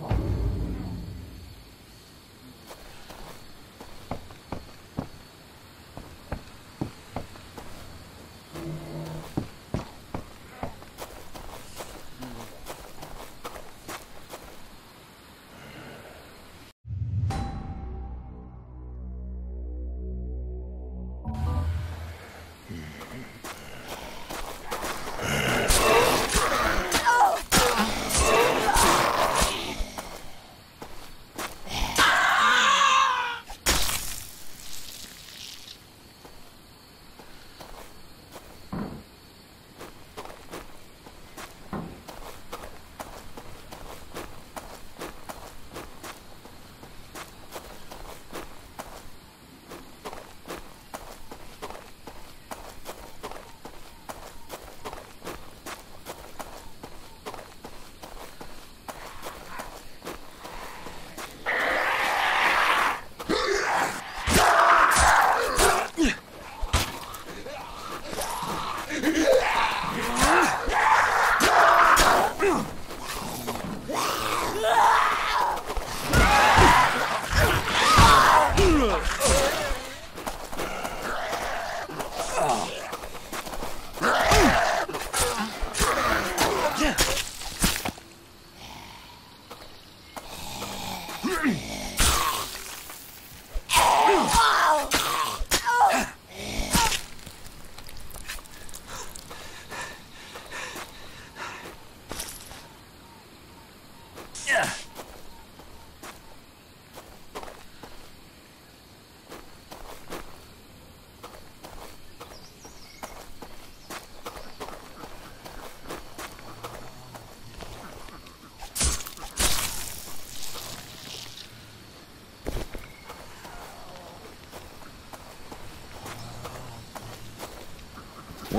好，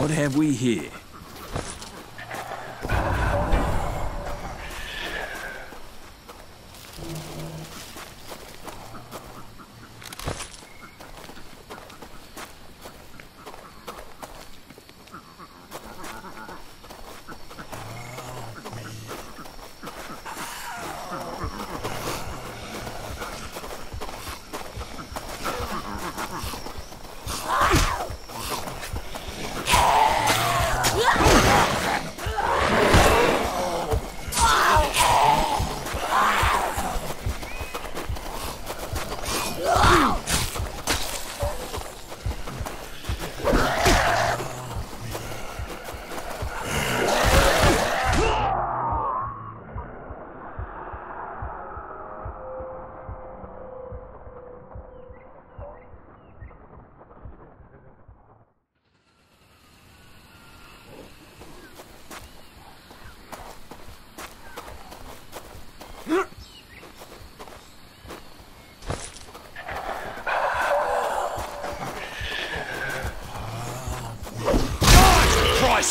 What have we here?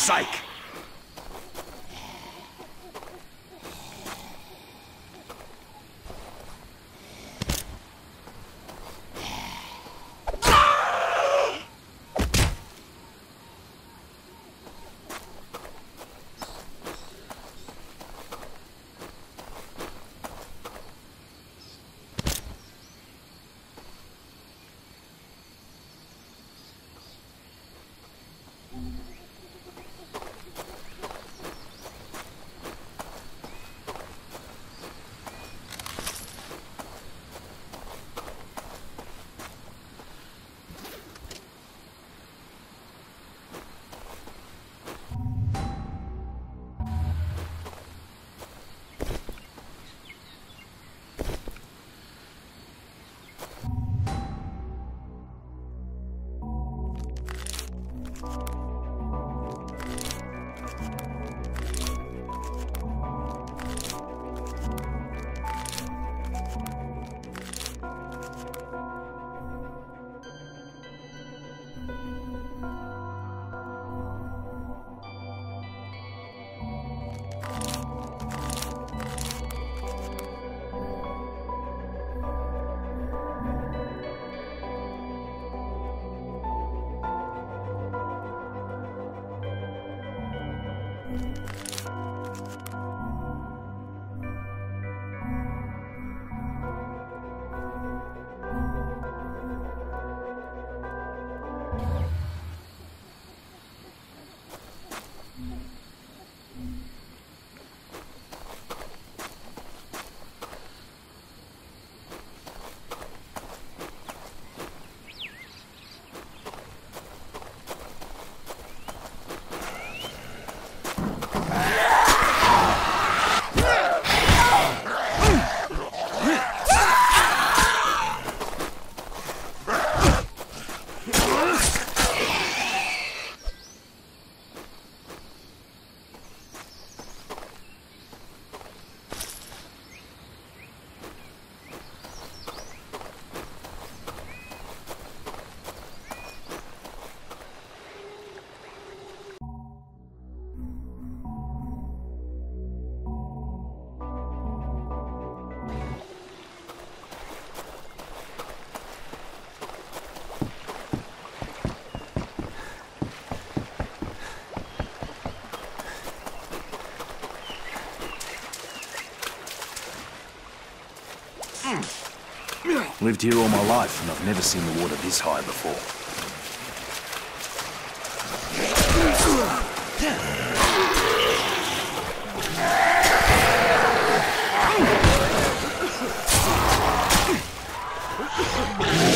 Christ's Lived here all my life, and I've never seen the water this high before.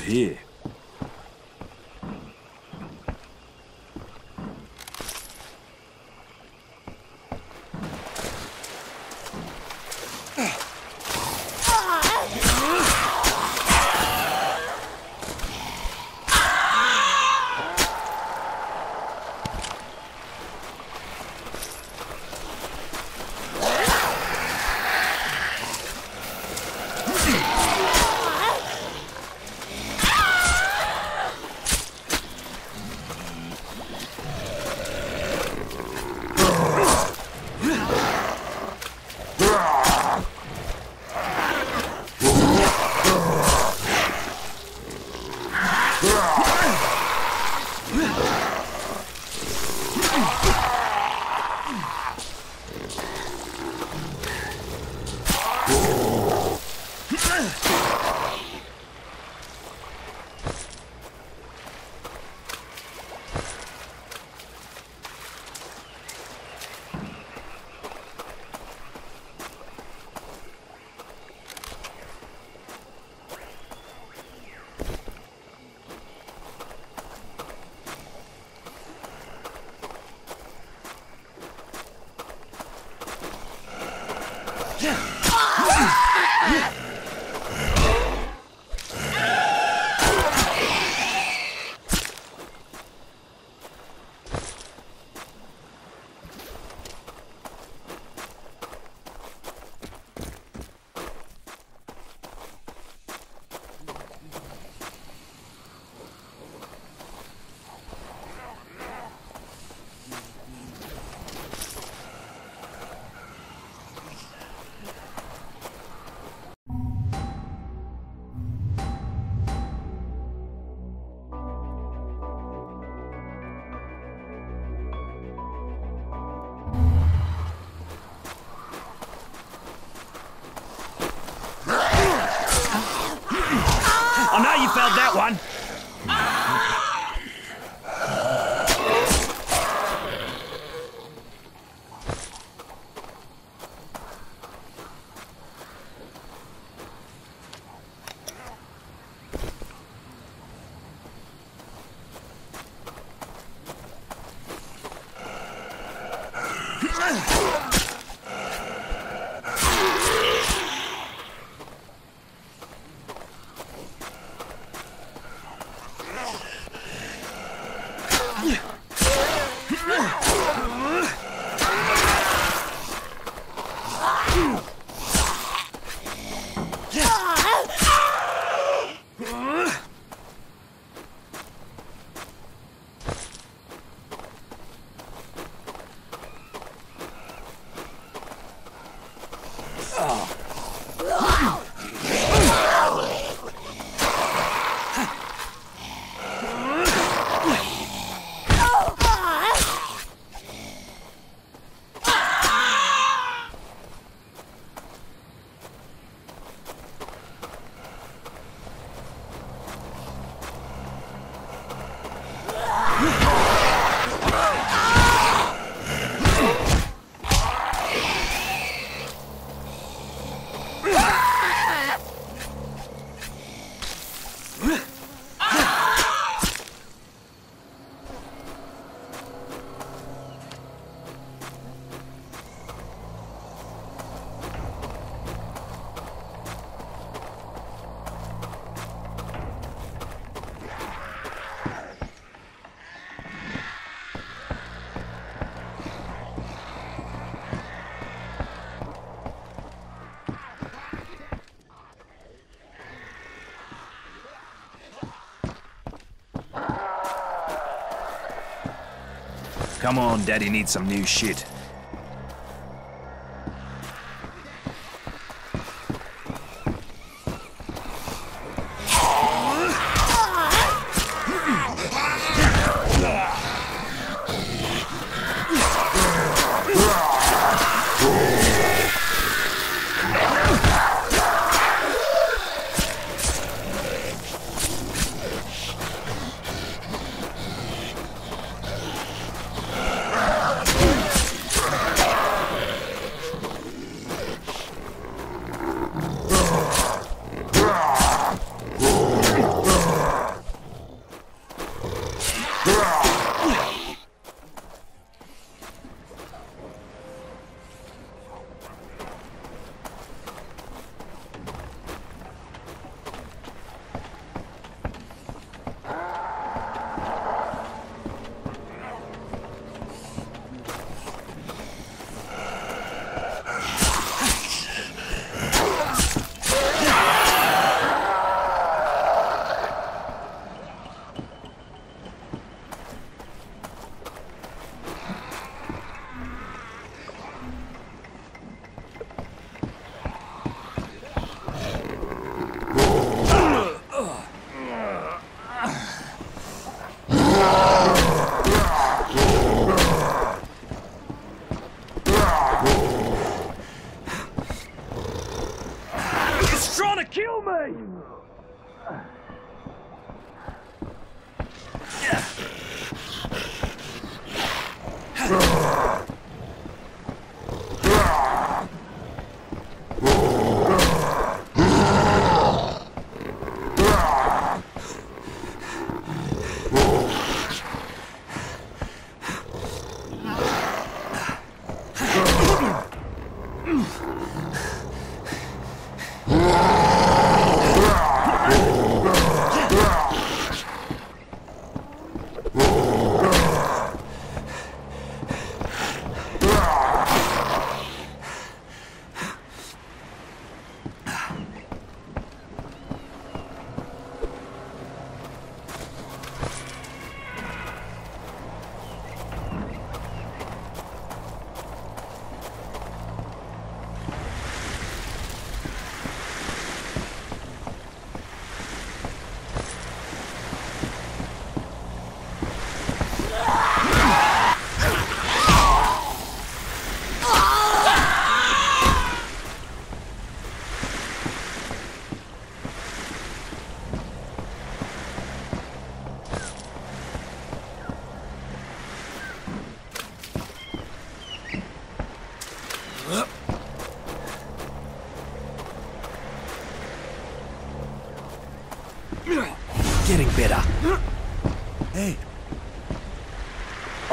here? Know that one. Come on, Daddy needs some new shit.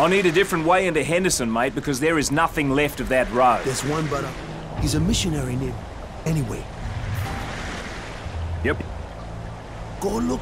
I need a different way into Henderson, mate, because there is nothing left of that road. there's one, but he's a missionary named. Anyway, Yep. go look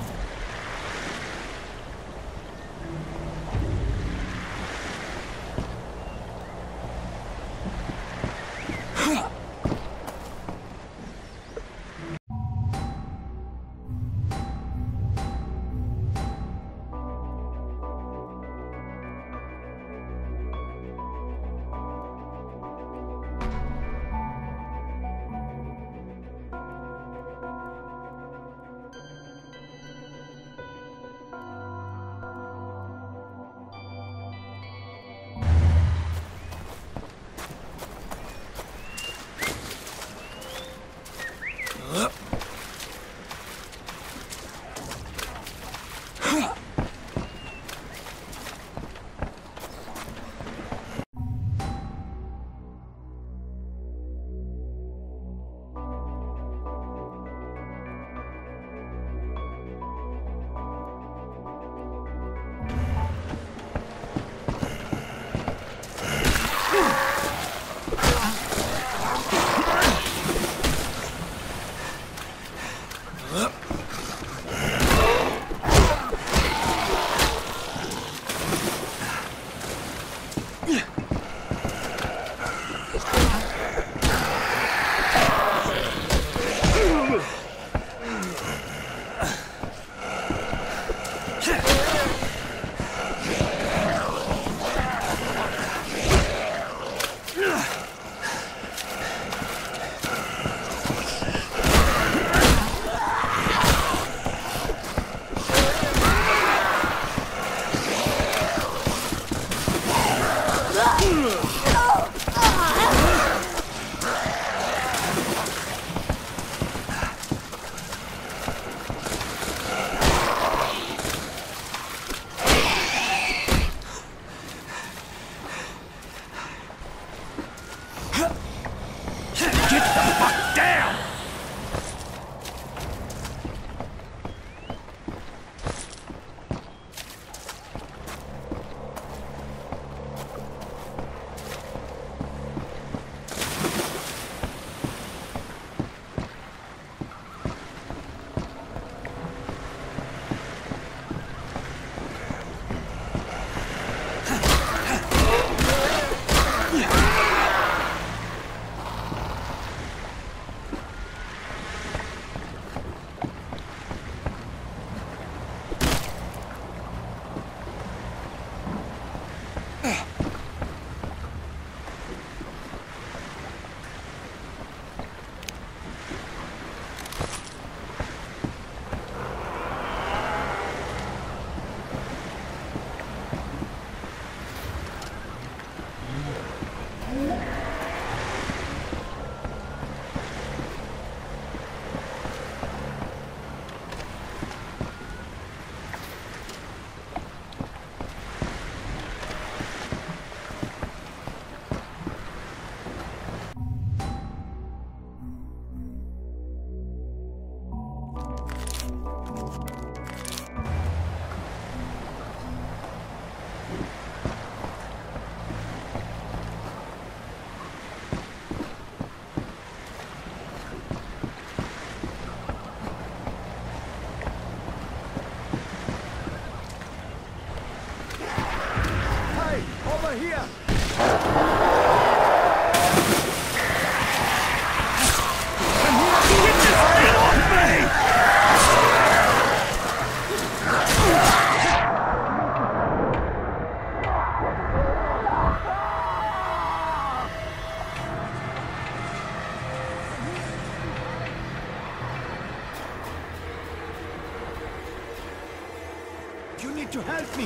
need to help me!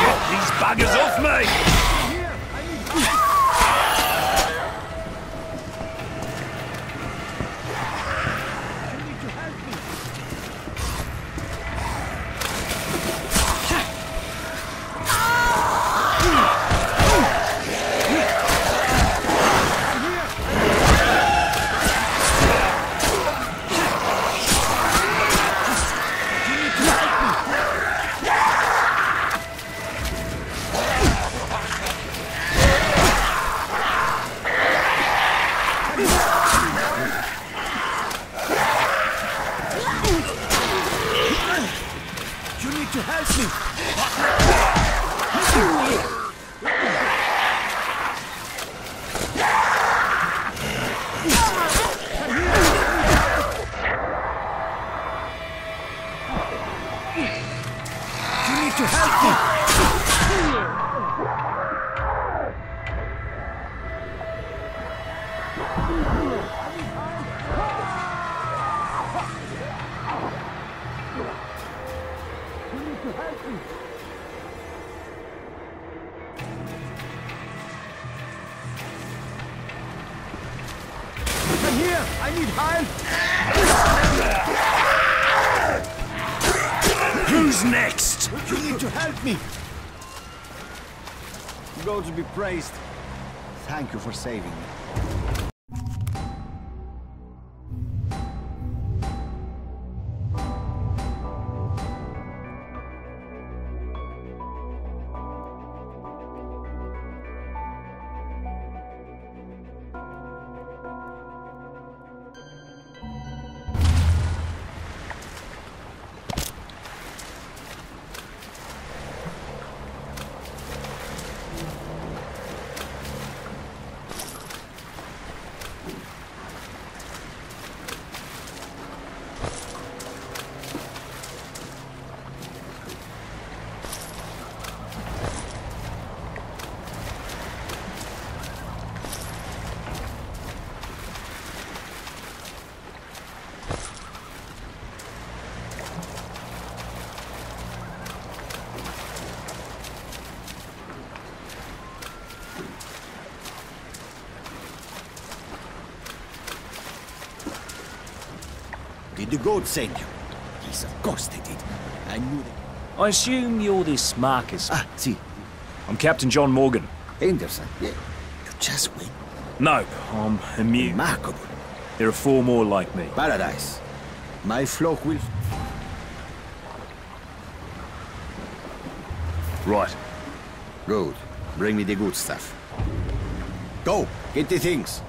Get these buggers off me! To help me! Thank you for saving Did the goat send you? Yes, of course they did. I knew that. I assume you're this Marcus. Ah, see, I'm Captain John Morgan. Anderson. Yeah, you just wait. No, I'm immune. Remarkable. There are four more like me. Paradise. My flock will. Right. Good. Bring me the good stuff. Go, get the things.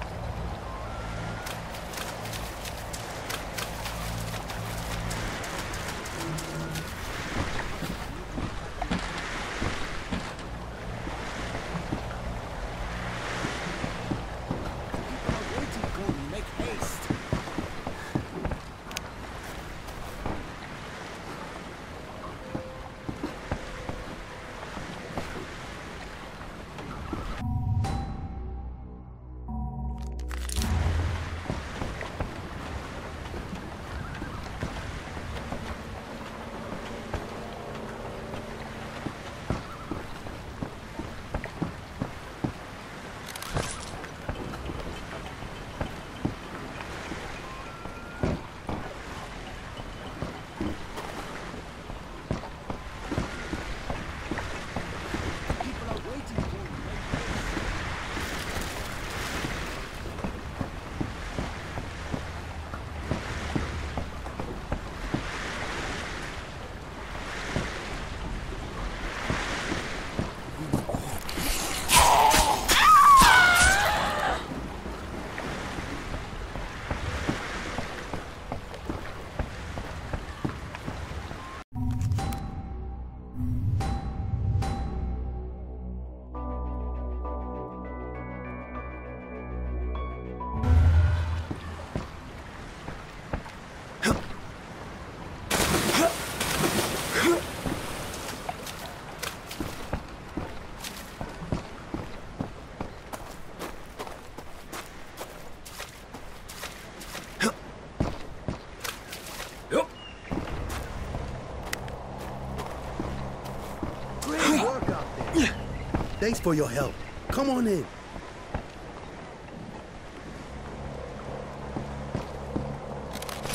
Thanks for your help. Come on in.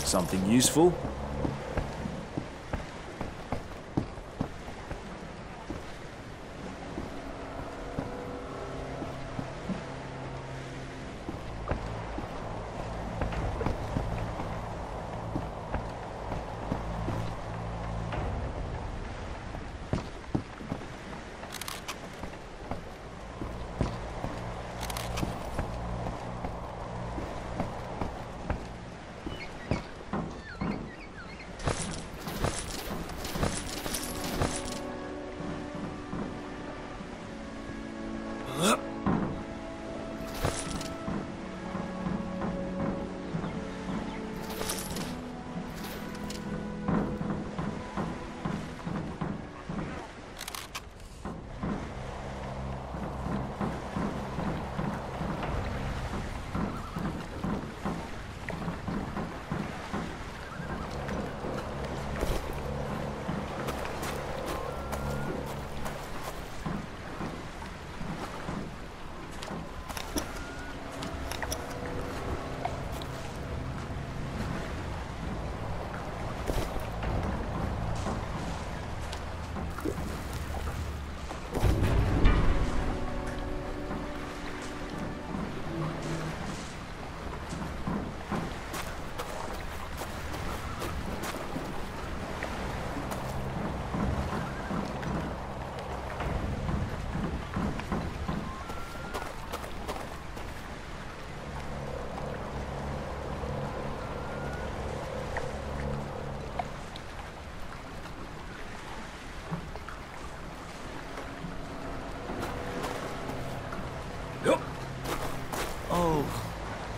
Something useful?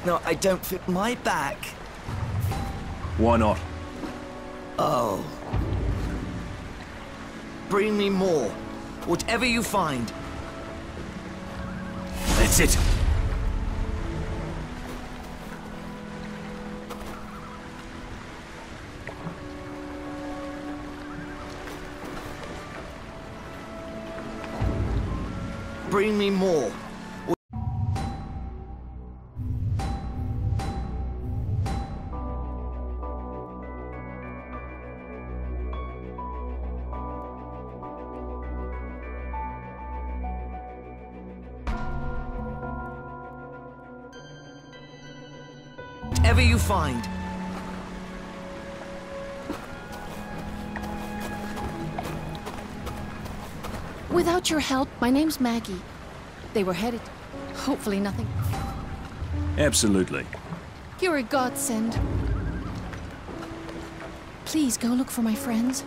No, I don't fit my back. Why not? Oh. Bring me more. Whatever you find. That's it. Bring me more. Find. Without your help, my name's Maggie. They were headed. Hopefully nothing. Absolutely. You're a godsend. Please go look for my friends.